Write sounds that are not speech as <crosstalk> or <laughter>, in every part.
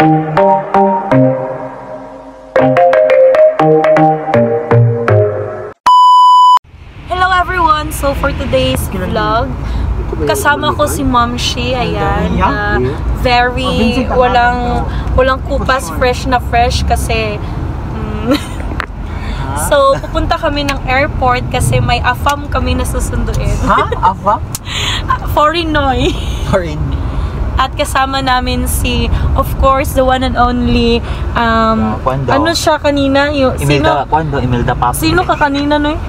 Hello everyone! So for today's vlog, kasama ko si Mom Shi, ayan. ah, very, walang, walang kupas, fresh na fresh kasi mm, So, pupunta kami ng airport kasi may AFAM kami na susunduin. Ha? Ava? <laughs> Foreign Noy. Foreign. At kasama namin si, of course, the one and only, um, Ah, Kwando. ano siya kanina? Yung, Imelda, sino, kwando? Imelda Papa. sino ka kanina, Noy?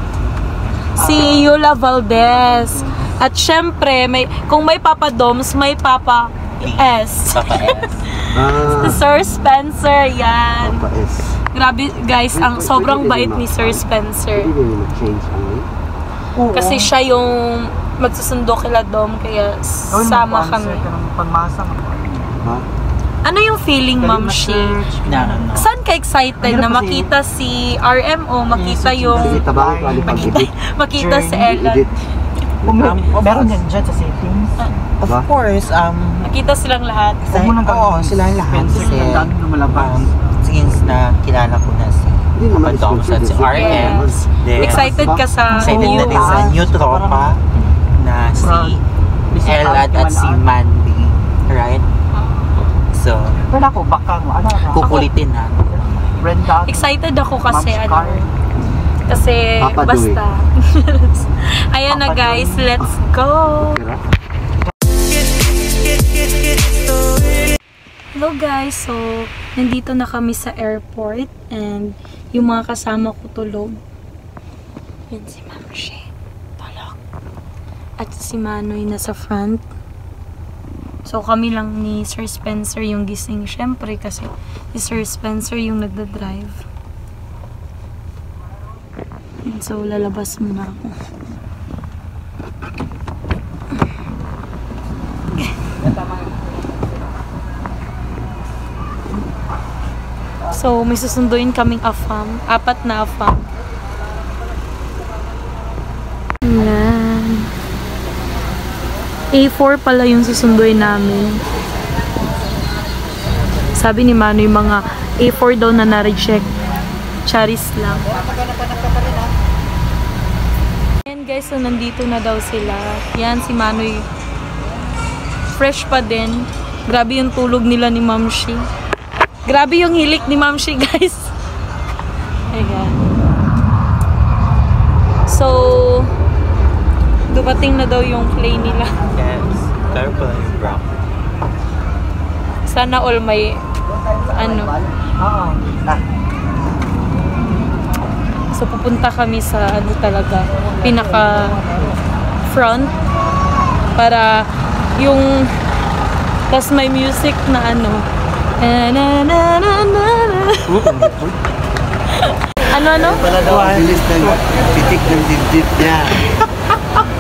Si Yola Valdez. At syempre, may, kung may Papa Doms, may Papa S. Papa S. <laughs> Ah, Si Sir Spencer, yan. Papa S. Grabe guys, ang sobrang bait ni Sir Spencer. Kasi siya yung magsusundo kila Dom, kaya sama kami. Pagmasa mo. Ha? Ano yung feeling, Ma'am Shi? No, no, no. Saan ka excited na makita si RMO, makita yung, Kita ba makita <laughs> si Ella. Um, meron yan dyan sa settings. Of Ah. course, um, makita silang lahat. Huwag mo nang Oo, gagawin. sila lahat. Kasi, um, since na kilala ko na si Doms at si. RM, Excited ka sa excited new na din sa new tropa na si El at, si Mandy. Right? So, Wala ko, baka mo. Ano na? kukulitin na. Brenda. Excited ako kasi ano, kasi Papa basta. <laughs> Ayan na guys, let's go! Tira. Hello guys, so nandito na kami sa airport and yung mga kasama ko tulog. Yan si Ma'am tulog. At si Manoy nasa front. So kami lang ni Sir Spencer yung gising syempre kasi si Sir Spencer yung nagda-drive. So lalabas muna ako. So, may susunduin kaming afam. Apat na afam. A4 pala yung susunduin namin. Sabi ni Mano yung mga A4 daw na na-reject. Charis lang. Yan guys, so nandito na daw sila. Yan si Manoy. Fresh pa din. Grabe yung tulog nila ni Ma'am Shi. Grabe yung hilik ni Ma'am Shi, <laughs> guys. Ayan. So, dumating na daw yung plane nila. Yes. Pero pala yung brown. Sana all may, ano, Oo. So pupunta kami sa, ano talaga, pinaka front para yung tas may music na ano na na na na na <laughs> ano ano? Pala daw ang bilis ng pitik ng dibdib niya. <laughs>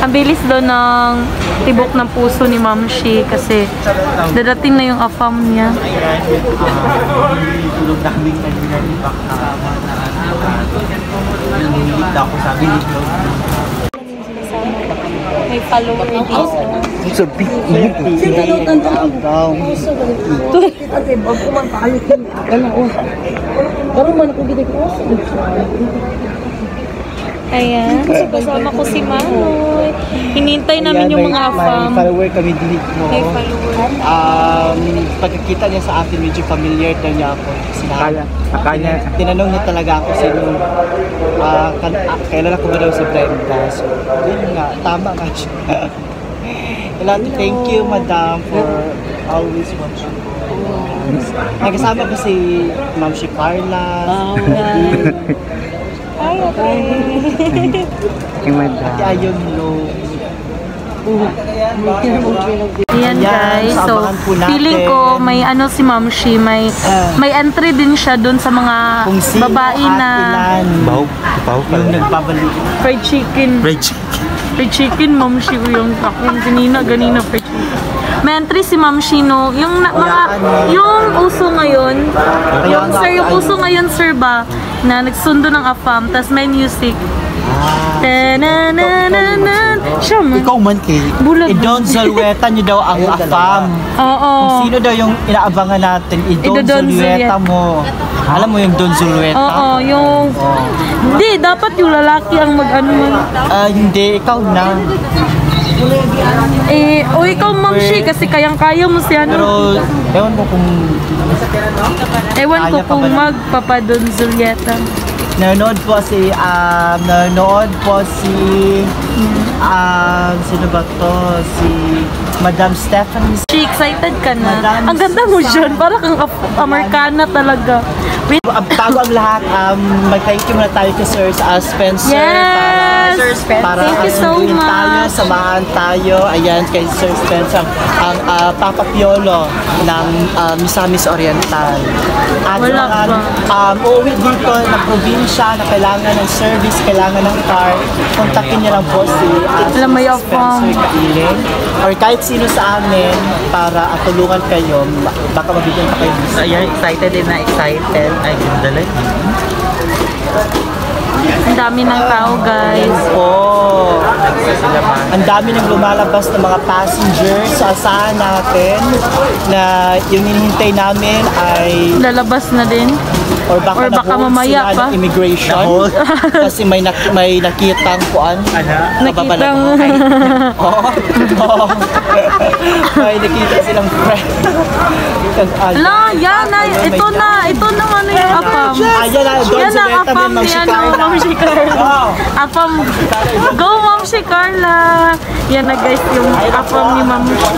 Ang bilis daw ng tibok ng puso ni Ma'am Shi kasi dadating na yung afam niya. tulog na ginalibak na nangingilit ako sabi ni Claude. May follower dito. It's a big Ayan, so kasama ko si Manoy. Hinintay namin yung mga afam. follower kami dinig mo. May follower. Um, pagkakita niya sa akin, medyo familiar daw niya ako. Akala, akala. Tinanong niya talaga ako sino, ah, kan, ah, kailan ako ba daw si Brenda. So, yun nga, tama nga siya. <laughs> To thank you, madam, for always watching. Nagkasama ko si Ma'am si Carla. Oh, Ay, okay. Ate Ayon Lo. Ayan guys, Yan, so feeling ko may ano si Ma'am Shi, may may entry din siya doon sa mga babae na ilan Baw, baw yung nagbabalik. fried chicken. Red chicken. Fried chicken, Ma'am Shi yung ako ganina, ganina fried chicken. May entry si Ma'am Shi, no? Yung na, mga, yung uso ngayon, yung sir, yung uso ngayon sir ba, na nagsundo ng AFAM, tas may music. Ah. Ta-na-na-na-na. Siya man. Ikaw man kay Bulag. Idon Zulueta niyo daw ang afam. Oo. Sino daw yung inaabangan natin? Idon Idon Zulueta Zulueta. mo. Alam mo yung Don Zulueta? Oo, yung... Hindi, dapat yung lalaki ang mag-ano man. Ah, hindi, ikaw na. Eh, o ikaw, Ma'am Shi, kasi kayang-kaya mo si ano. Pero, ewan ko kung Ewan ko kaya pa kung ba na- magpapadon Julieta. nanonood po si, um, nanonood po si, um, sino ba to? Si Madam Stephanie She, excited ka na? Madam Ang ganda mo dyan. Para kang Af- Amerikana talaga. Wait, bago ang lahat, um, mag-thank you muna tayo kay Sir uh, Spencer. Yes! Para, Sir Spencer. para Thank you so kasundo tayo, much. samahan tayo. Ayan, kay Sir Spencer, ang uh, Papa Piolo ng uh, Misamis Oriental. At Wala mga, pa. um, uuwi dito na probinsya na kailangan ng service, kailangan ng car, kontakin niyo lang po si uh, Alam mo yung Spencer. Kailing or kahit sino sa amin para uh, tulungan kayo, ba- baka mabigyan pa kayo ng Ayan, excited din na excited. Ay, lang. Ang dami ng tao, guys. Oh, ang dami nang lumalabas ng mga passengers. So, asahan natin na yung hinihintay namin ay Lalabas na din. Or baka, Or baka mamaya pa. ng immigration Na-hold? <laughs> kasi may nak- may nakitang kuan Ano? Nakitang... <laughs> Oo. Oo. <laughs> may nakita silang friend. Ala, yan na. Ito na. Ito na ano yung apam. Ayan na, Don na, Zuleta, apam Ma'am Shikarla. Ma'am Shikarla. Wow. Apam. Go, Ma'am Shikarla. Yan na, guys, yung apam ni Ma'am Shi.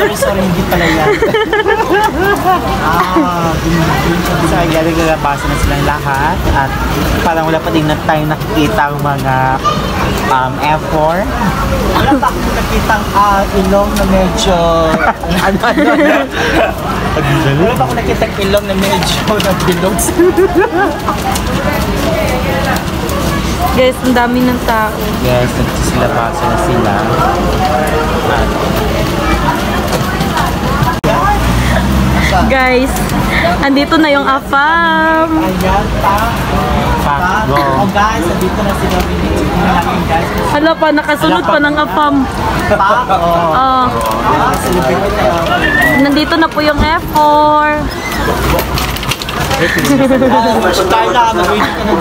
Sorry, hindi pala yan. ah, So, ayan, naglalabasan na silang lahat. At parang wala pa din na tayo nakikita ang mga um, F4. wala pa akong nakitang ah, ilong na medyo... ano, ano, wala pa akong nakitang ilong na medyo nagbilog sa Guys, ang dami ng tao. Yes, nagsisilabasan na sila. Guys, andito na yung afam. Ayan, pa. Go. Oh, guys, nandito na si Dominic. Hala pa, nakasunod pa ng afam. Pa. Oh. Oh, Ah, na. nandito na po yung F4. Ah, Carla, mag-wait ka na.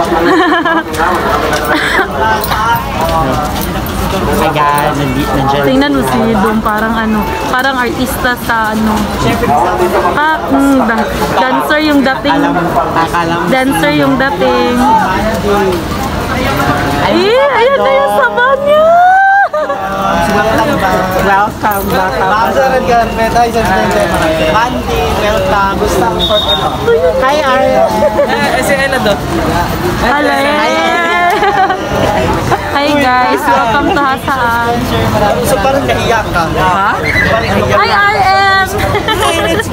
<laughs> <laughs> Ayan, nandi, nandiyan. Tingnan mo si Dom, parang ano, parang artista sa ano. Ah, mm, da- dancer yung dating. Dancer yung dating. Ay, Eh, ayan na yung sabaw niya! Welcome, bata. Garment, ay, sa Mandy, welcome. Gusto ang for ano? Hi, Ariel. Hello! Hi guys, welcome to Hasaan. So, parang naiyak ka. Ha? Parang. Hi RM!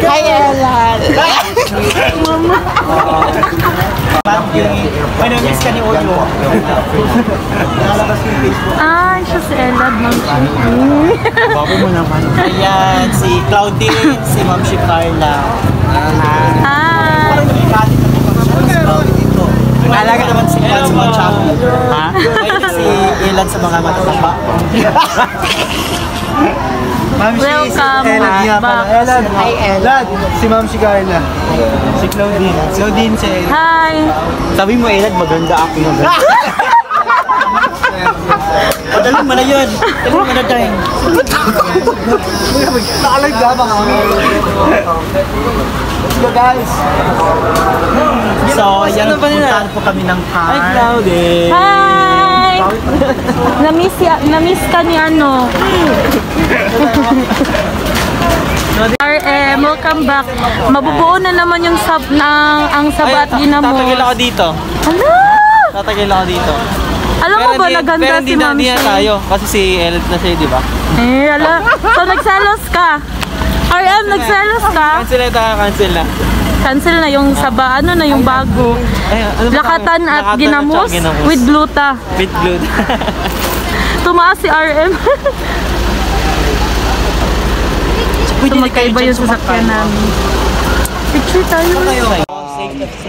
Hi, Ellen. Mandy, may namiss ka ni Ulo. Nalabas ko yung Facebook. Ay, siya si Ella, ma'am. Babo mo naman. Ayan, si Claudine, si Ma'am si Carla. Hi! Parang nagkakalit dito. Nalaga naman si mga chapel. Ha? Ilan sa mga matatapa. <laughs> Ma'am Welcome si Ellen nga pala. Ellen. Hi, Ellen. Si Ma'am si Carla. Si Claudine. Claudine si Hi! Sabi mo, Elad, maganda ako O, dali mo na yun. Dali mo na tayo. Nakalag ba mga Let's go guys. So, yan, puntahan po kami ng car. Hi, Claudine. Hi! Namiss, ya, namiss ka ni ano? RM, welcome back. Mabubuo na naman yung sab ng ang sabat ginamos. Tatagil ako dito. Hala! Tatagil ako dito. Alam mo ba, naganda pero si Ma'am hindi na tayo. Kasi si Elet na siya, di ba? Eh, ala. So, nagselos ka. RM, nagselos ka. Cancel na tayo, cancel na. Cancel na yung saba, ano na yung bago. Ano Lakatan at ginamos with gluta. With glue. <laughs> Tumaas si RM. <laughs> Dyan yung sasakyan namin. Picture tayo.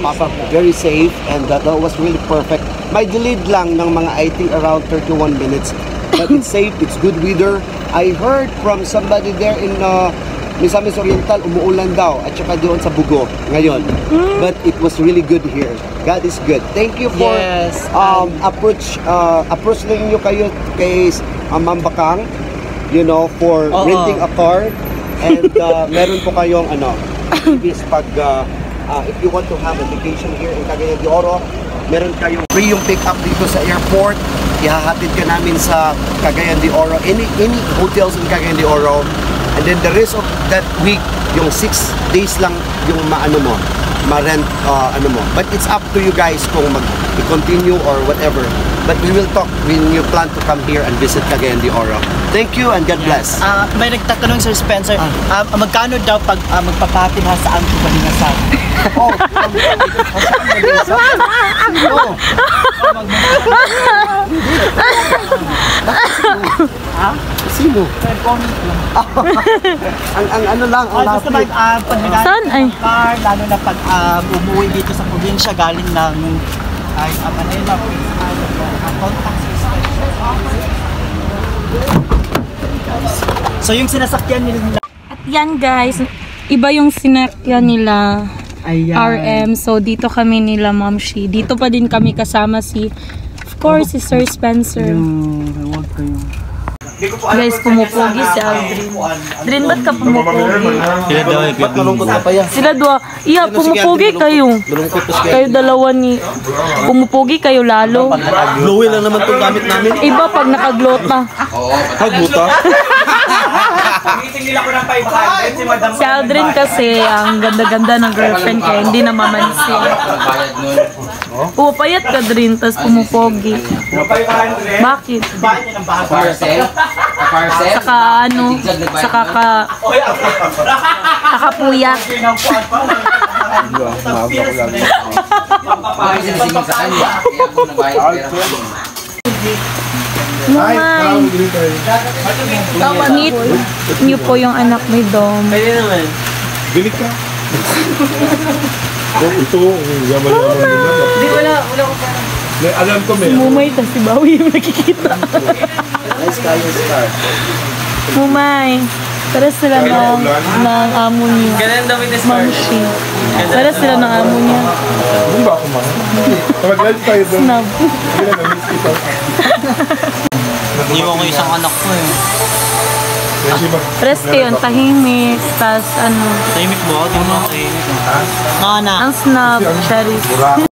Papa, very safe and that, that was really perfect. May delayed lang ng mga I think around 31 minutes. But it's safe, it's good weather. I heard from somebody there in uh, Misamis Oriental, umuulan daw at saka doon sa Bugo ngayon. But it was really good here. God is good. Thank you for Yes, um, approach uh, approach na inyo kayo kay uh, Ma'am Bakang, you know, for Oo. renting a car and uh, <laughs> meron po kayong ano, activities pag uh, uh, if you want to have a vacation here in Cagayan de Oro, meron kayong free yung pick up dito sa airport. Ihahatid ka namin sa Cagayan de Oro, any any hotels in Cagayan de Oro. And then the rest of that week, yung six days lang yung maano mo, ma-rent uh, ano mo. But it's up to you guys kung mag-continue or whatever. But we will talk when you plan to come here and visit Cagayan de Oro. Thank you and God bless. Ah, may nagtatanong Sir Spencer, ah, magkano daw pag ah, magpapatin ha sa ang kalingasan? <laughs> Oh, <laughs> Sino? Sino? ang, ang ano lang, ang lapit. mag, ah, pag nag Saan ay? car, lalo na pag ah, umuwi dito sa probinsya galing ng ay, ah, Manila, contact system. So yung sinasakyan nila At yan guys, iba yung sinakyan nila. Ayan. RM. So, dito kami nila, Ma'am Shi. Dito pa din kami kasama si, of course, si Sir Spencer. Yung, huwag kayo. Guys, pumupogi si Aldrin. Aldrin, ba't ka pumupogi? Sila daw eh. Ba't malungkot ka pa yan? Sila dua. Iya, pumupogi kayo. Kayo dalawa ni... Pumupogi kayo lalo. Glowy lang naman itong gamit namin. Iba pag nakaglota. Hagbuta. Si Aldrin kasi, ang ganda-ganda ng girlfriend kaya hindi na mamansin. Oo, payat ka Drin, tas pumupogi. Bakit? Parcel? Parcel? Saka ano, saka ka... Kakapuyat. Parang sinisingil sa Mumay. Meet niyo po yung anak ni Dom. Kaya naman. Bili ka. Kung <laughs> ito, ang yaman-yaman nila. Di wala, wala ko May alam ko may. Mumay, tas si Bawi yung nakikita. Nice kayo, star. Mumay. Para sila ng, ng amo niyo. Ganun daw with the Ma'am Shi. Para sila ng amo niya. Doon ba ako mahal? Mag-live tayo doon. Snub. Hindi na na-miss kita. <laughs> Iniwan ko isang anak ko eh. Ba? Pares kayo, tahimik. Tas ano, Tahimik mo ako, di mo ako tahimik. Mga anak. ang snub, Charis.